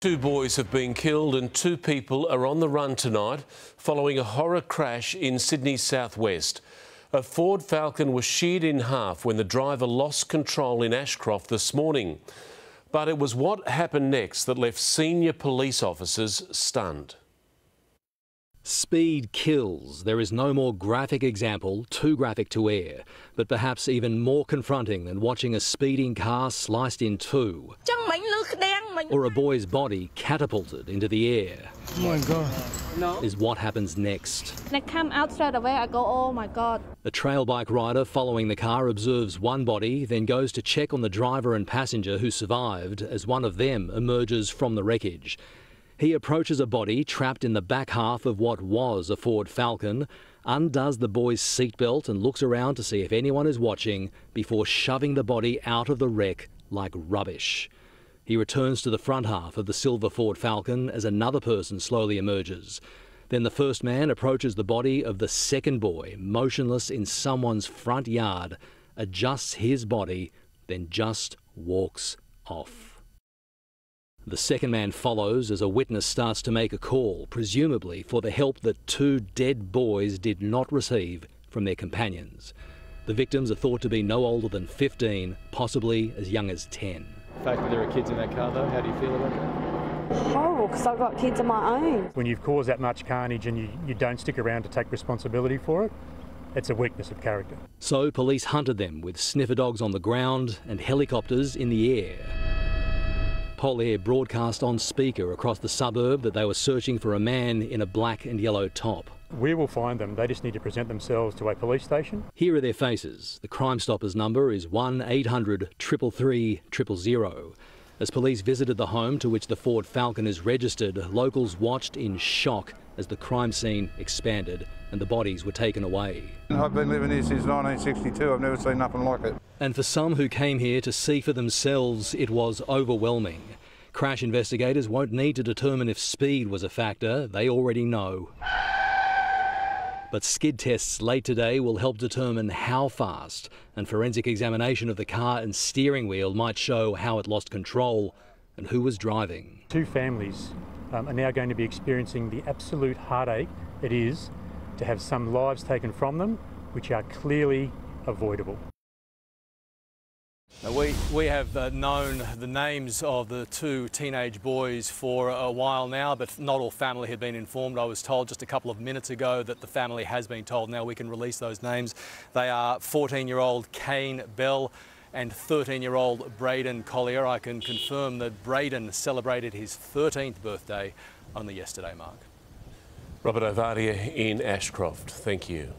Two boys have been killed and two people are on the run tonight following a horror crash in Sydney's southwest. A Ford Falcon was sheared in half when the driver lost control in Ashcroft this morning. But it was what happened next that left senior police officers stunned. Speed kills. There is no more graphic example, too graphic to air, but perhaps even more confronting than watching a speeding car sliced in two or a boy's body catapulted into the air. Oh my God. No. Is what happens next. They come out straight away, I go, oh my God. A trail bike rider following the car observes one body, then goes to check on the driver and passenger who survived as one of them emerges from the wreckage. He approaches a body trapped in the back half of what was a Ford Falcon, undoes the boy's seatbelt and looks around to see if anyone is watching before shoving the body out of the wreck like rubbish. He returns to the front half of the silver Ford Falcon as another person slowly emerges. Then the first man approaches the body of the second boy, motionless in someone's front yard, adjusts his body, then just walks off. The second man follows as a witness starts to make a call, presumably for the help that two dead boys did not receive from their companions. The victims are thought to be no older than 15, possibly as young as 10. The fact that there are kids in that car, though, how do you feel about that? Horrible, because I've got kids of my own. When you've caused that much carnage and you, you don't stick around to take responsibility for it, it's a weakness of character. So police hunted them with sniffer dogs on the ground and helicopters in the air. PolAir broadcast on speaker across the suburb that they were searching for a man in a black and yellow top. We will find them. They just need to present themselves to a police station. Here are their faces. The Crime Stoppers number is 1 800 333 000. As police visited the home to which the Ford Falcon is registered, locals watched in shock as the crime scene expanded and the bodies were taken away. I've been living here since 1962. I've never seen nothing like it. And for some who came here to see for themselves, it was overwhelming. Crash investigators won't need to determine if speed was a factor, they already know. But skid tests late today will help determine how fast, and forensic examination of the car and steering wheel might show how it lost control and who was driving. Two families um, are now going to be experiencing the absolute heartache it is to have some lives taken from them, which are clearly avoidable. We, we have uh, known the names of the two teenage boys for a while now, but not all family had been informed. I was told just a couple of minutes ago that the family has been told. Now we can release those names. They are 14-year-old Kane Bell and 13-year-old Braden Collier. I can confirm that Braden celebrated his 13th birthday only yesterday, Mark. Robert Ovadia in Ashcroft. Thank you.